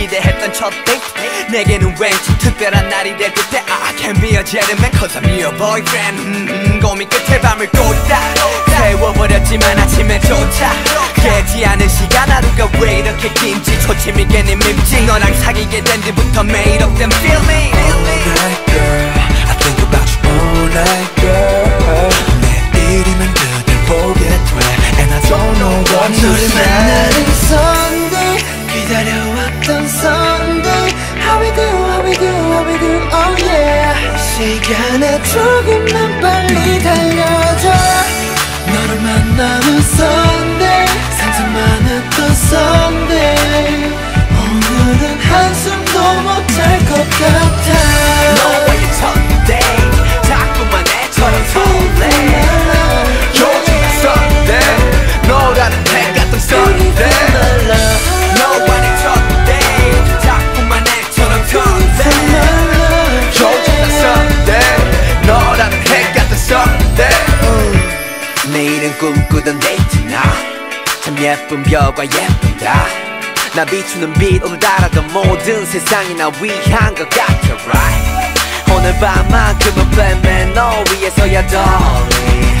기대했던 첫 데이트 내게는 왠지 특별한 날이 될 듯해 I can be a gentleman cause I'm your boyfriend 음, 음, 고민 끝에 밤을 꽂다 세워버렸지만 아침에조차 깨지 않은 시간 하루가 왜 이렇게 긴지 초침이 괜히 밉지 너랑 사귀게 된 뒤부터 매일 없던 feeling All night girl I think about you all night girl 내일이면 그댈 보게 돼 And I don't know what to say 시간에 조금만 해 같은 Sunday 내일은 꿈꾸던 데이트 나참 예쁜 별과 예쁘다. 나 비추는 빛 오늘 달아던 모든 세상이 나 위한 것 같아 right. 오늘 밤만큼은 빼면 너 위해서야 darling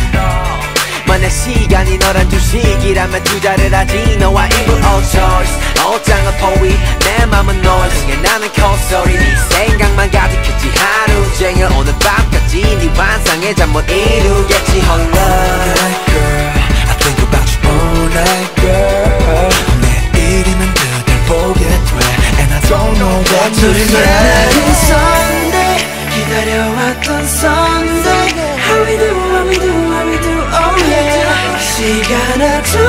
만약 시간이 너란 주식이라면 투자를 하지 너와 일부 all choice. 옷장은 포위 내 맘은 noise 중에 나는 콧소리 환상의 잠 못 이루겠지 홀로 night girl I think about you all night girl 내일이면 그댈 보게 돼 And I don't know what to 너를 say 만나는 Sunday 기다려왔던 Sunday How we do, how we do, how we do, oh yeah 시간아 조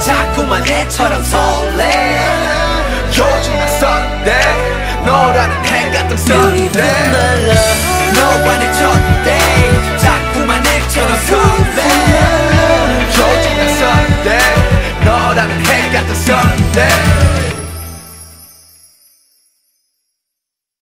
자꾸만 해처럼 설레. 요즘 난 썬데 너라는 행 같은 썬데 너와 내 첫데